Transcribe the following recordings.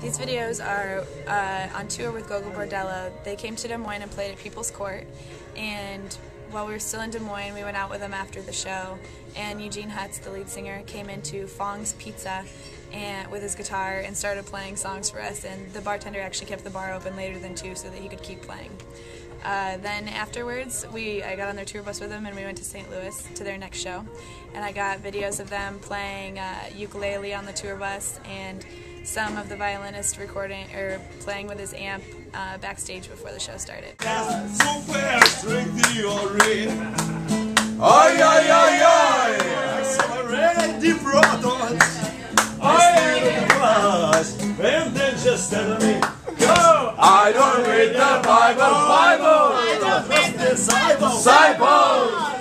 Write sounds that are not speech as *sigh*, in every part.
These videos are uh, on tour with Gogol Bordello. They came to Des Moines and played at People's Court, and while we were still in Des Moines, we went out with them after the show, and Eugene Hutz, the lead singer, came into Fong's Pizza and with his guitar and started playing songs for us, and the bartender actually kept the bar open later than 2 so that he could keep playing. Uh, then afterwards, we I got on their tour bus with them and we went to St. Louis to their next show, and I got videos of them playing uh, ukulele on the tour bus and some of the violinist recording or playing with his amp uh, backstage before the show started. I don't read the Bible, Bible! I don't read the disciples! If they made of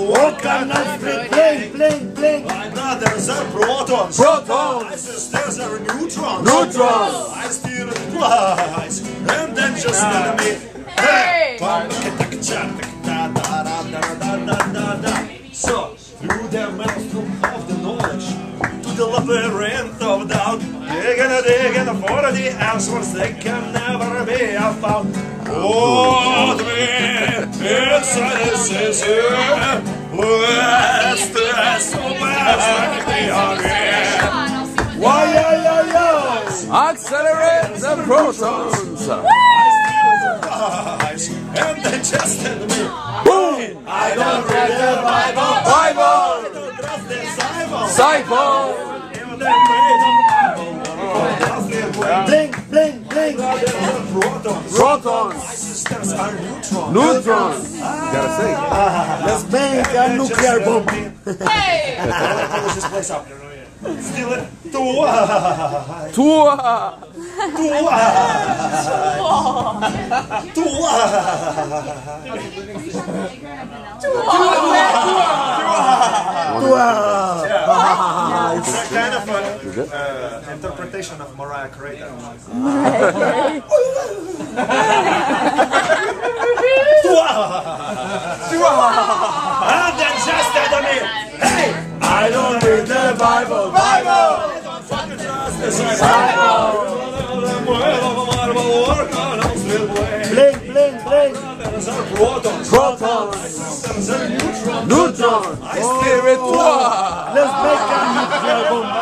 marble, what can I Blink, blink, blink. My brothers are protons. Protons. My sisters are neutrons. Neutrons. I steer it twice. And then just tell me, hey! Da da da da da so, through the maelstrom of the knowledge, to the labyrinth of doubt, digging and digging for the answers that can never be found. Oh, me, it's a decision. What's the super they are in? Why, yeah, yeah, yeah. Accelerate the protons. And then just tell me, Boom! I don't read the Bible. Bible! I don't trust the Bible. Protons. Protons! Sisters are neutrons. Neutrons! Gotta say. Let's make a nuclear bomb. Close this *laughs* place up. Steal it. Twice. Tua! Wow. It's a kind of a, uh, interpretation of Mariah Carey. *laughs* and then just tell me, hey, I don't read the Bible. Bible. I don't fucking trust the Bible. Blink, blink, blink. Protons. Protons! Protons are neutrons. Neutrons! Spiritual! Oh. Let's make a nuclear bomb.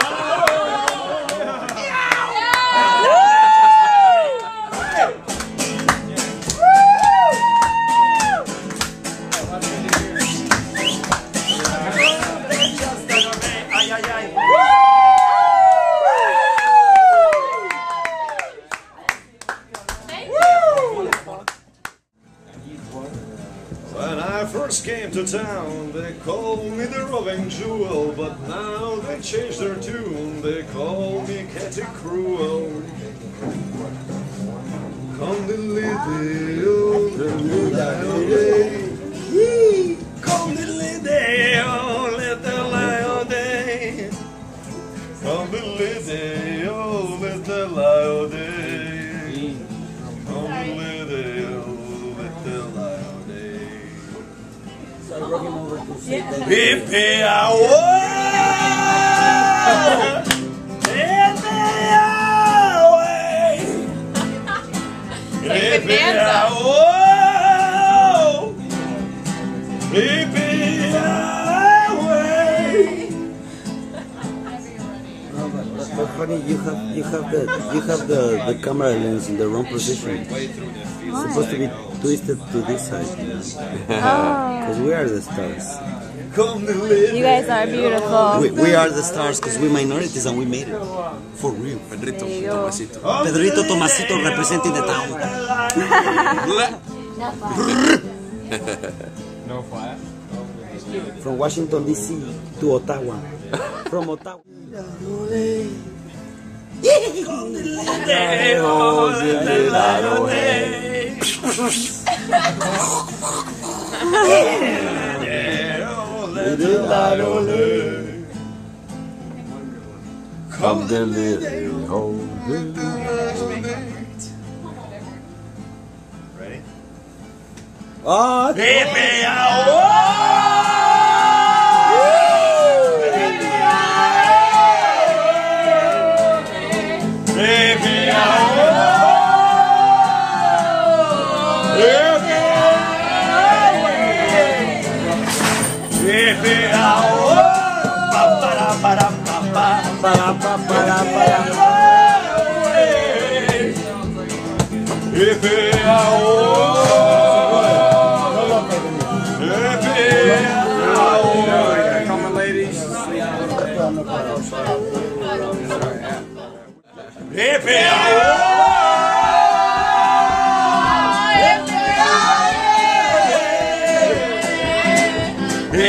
When I first came to town, they called me the roving jewel, but now they changed their tune. They call me Catty Cruel. Come the little, Come Vipe, aô! Have you have the you have the, the camera lens in the wrong position. It's supposed to be twisted to this side, you know. Oh. *laughs* Because we are the stars. Come to live You guys are beautiful. We, we are the stars because we minorities and we made it. For real. Pedrito, There. Tomasito. Pedrito Tomasito representing the town. From Washington DC to Ottawa. From Ottawa. *laughs* Come the little hole. Ready? Hippie Hippie hour.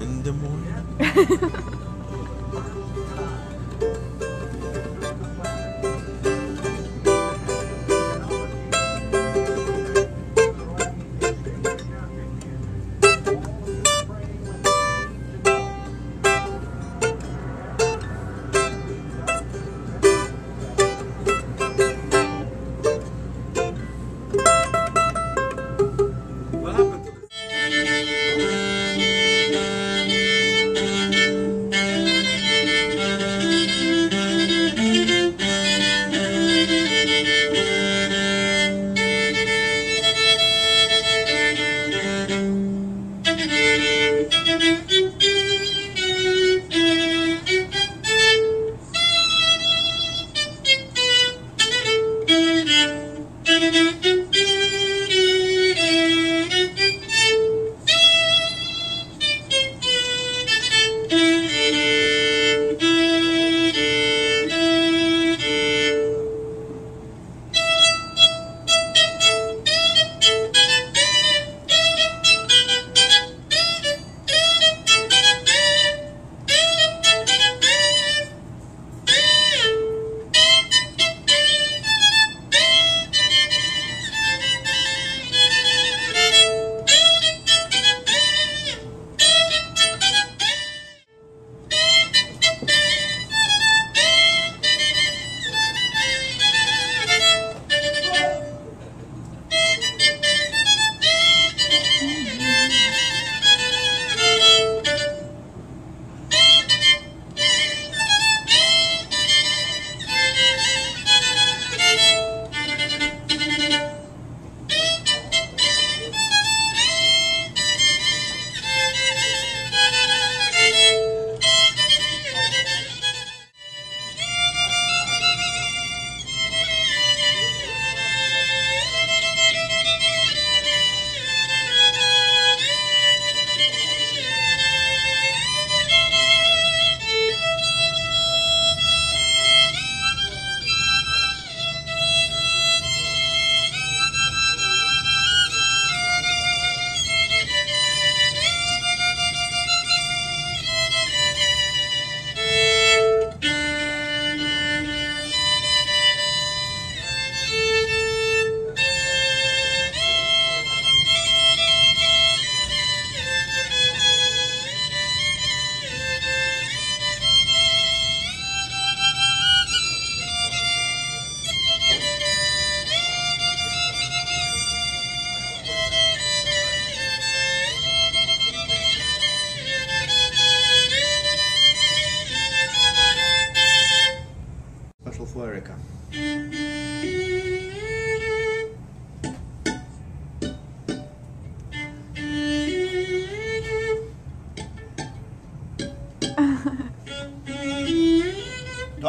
in the morning. *laughs*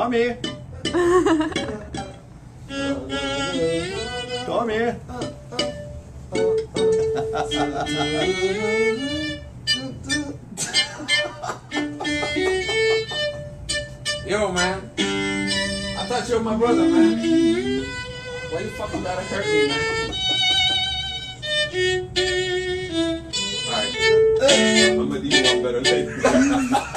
Tommy! *laughs* Tommy! *laughs* Yo, man. I thought you were my brother, man. Why you fucking gotta hurt me, man? Alright. *laughs* I'm gonna do you one better later.